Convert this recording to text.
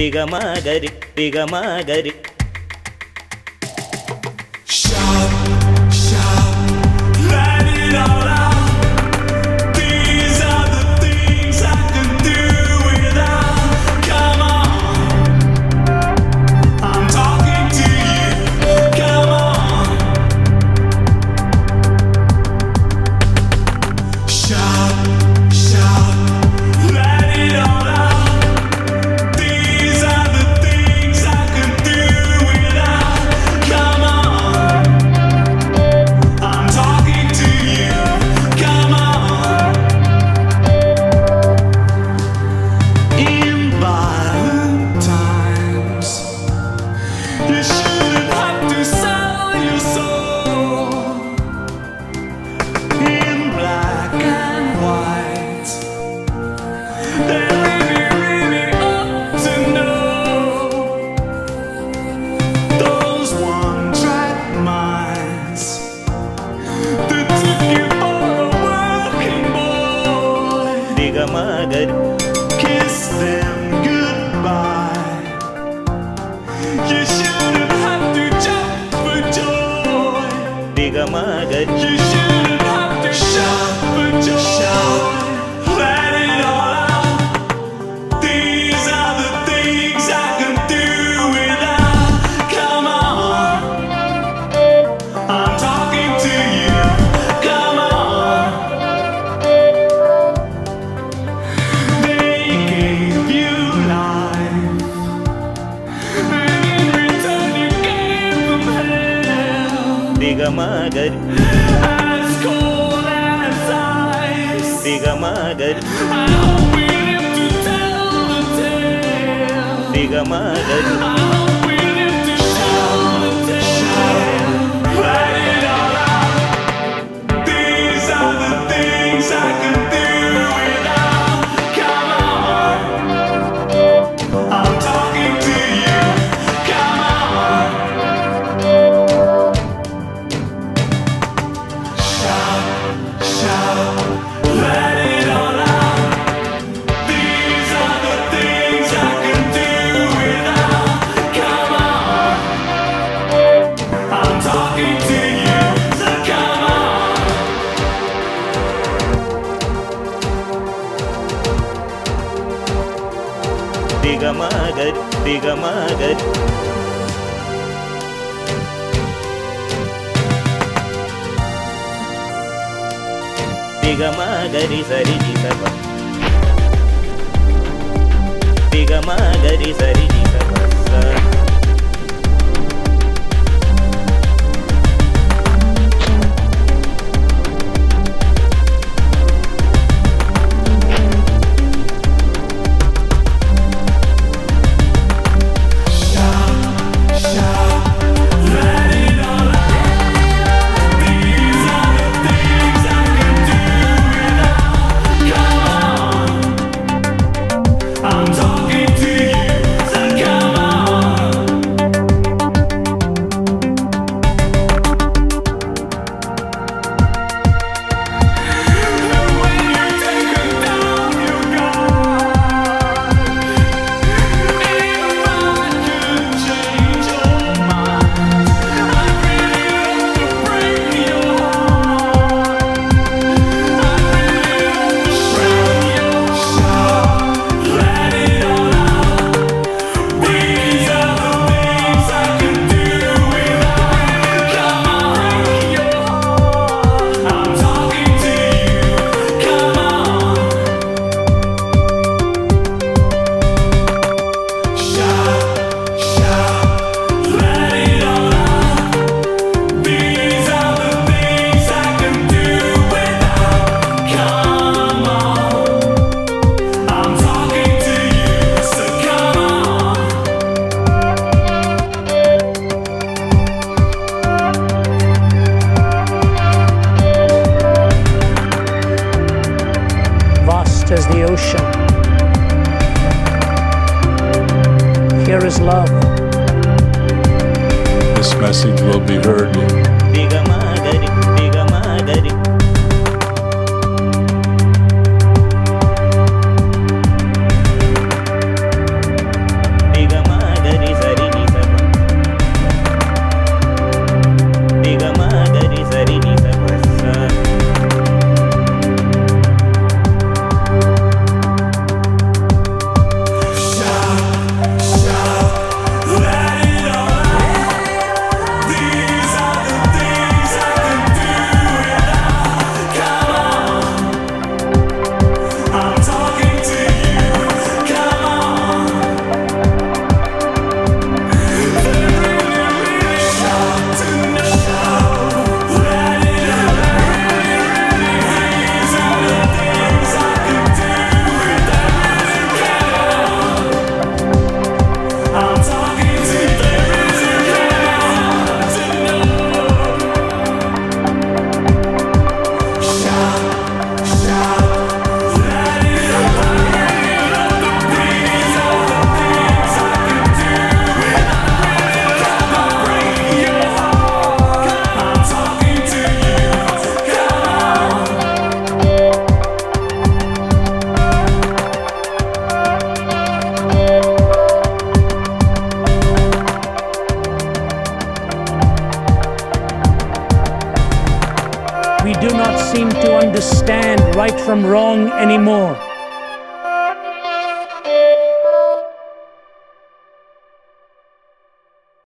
திகமாகரி திகமாகரி the magari. Kiss them goodbye. You shouldn't have to jump for joy. You shouldn't Bigamagar As cold as ice. I hope we live to tell the tale. Bigamagar I Tiga magari di sabar, tiga magari di sabar, tiga magari sari di sabar, tiga. as the ocean. Here is love. This message will be heard. do not seem to understand right from wrong anymore.